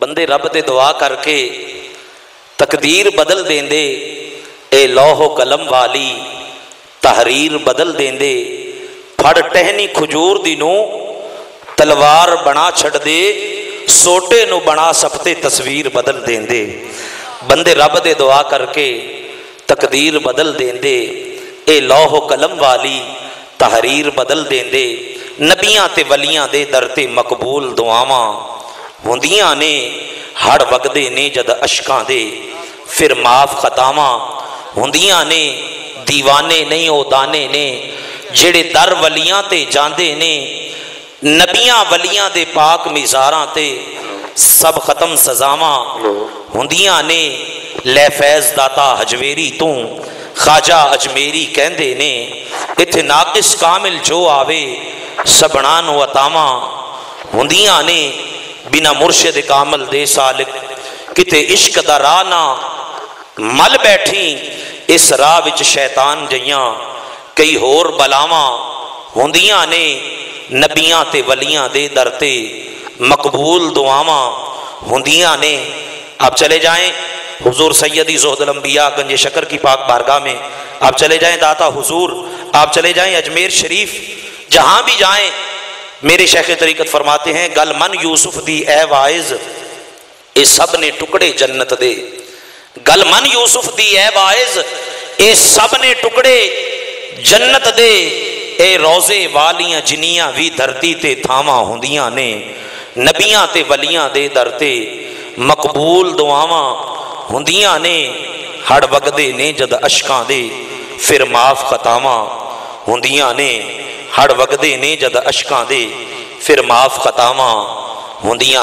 بندے رب دے دعا کر کے تقدیر بدل دیں دے اے لوہ و قلم والی تحریر بدل دیں دے پھڑ ٹہنی کھجور دی نو تلوار بنا چھڑ دے سوٹے نو بنا سفتے تصویر بدل دیں دے بندے رب دے دعا کر کے تقدیر بدل دیں دے اے لوہ و قلم والی تحریر بدل دیں دے نبیاں تے ولیاں دے درتے مقبول دعاواں ہندیاں نے ہڑ وگدے نے جد اشکاں دے پھر معاف خطاواں ہندیاں نے دیوانے نہیں او دانے نے جڑے در ولیاں تے جاندے نے نبیاں ولیاں دے پاک مزاراں تے سب ختم سزاواں ہندیاں نے لے فیض داتا حجویری توں خواجہ اجمیری کہندے نے اتھے ناقص کامل جو آوے سبنان و اتاواں ہندیاں نے بنا مرشد کامل دے سالک، کتے عشق دا رانا مل بیٹھی، اس راہ وچ شیطان جیاں کئی ہور بلاواں ہوندیاں نے نبیاں تے ولیاں دے در تے مقبول دعاواں ہوندیاں نے۔ اب چلے جائیں حضور سیدی زہد الانبیاء گنج شکر کی پاک بارگاہ میں۔ آپ چلے جائیں داتا حضور آپ چلے جائیں اجمیر شریف، جہاں بھی جائیں میرے شیخ طریقت فرماتے ہیں، گل من یوسف دی اے وائز اے سب نے ٹکڑے جنت دے۔ گل من یوسف دی اے وائز اے سب نے ٹکڑے جنت دے۔ اے روزے والیاں جنیاں وی دھرتی تے تھاواں ہوندیاں نے۔ نبیاں تے ولیاں دے در تے مقبول دعاواں ہوندیاں نے۔ ہڑ وگدے نے جد اشکاں دے، پھر معاف خطاواں ہوندیاں نے۔ ਹੜ ਵਗਦੇ ਨੇ ਜਦ ਅਸ਼ਕਾਂ ਦੇ ਫਿਰ ਮਾਫ ਖਤਾਵਾਂ ਹੁੰਦੀਆਂ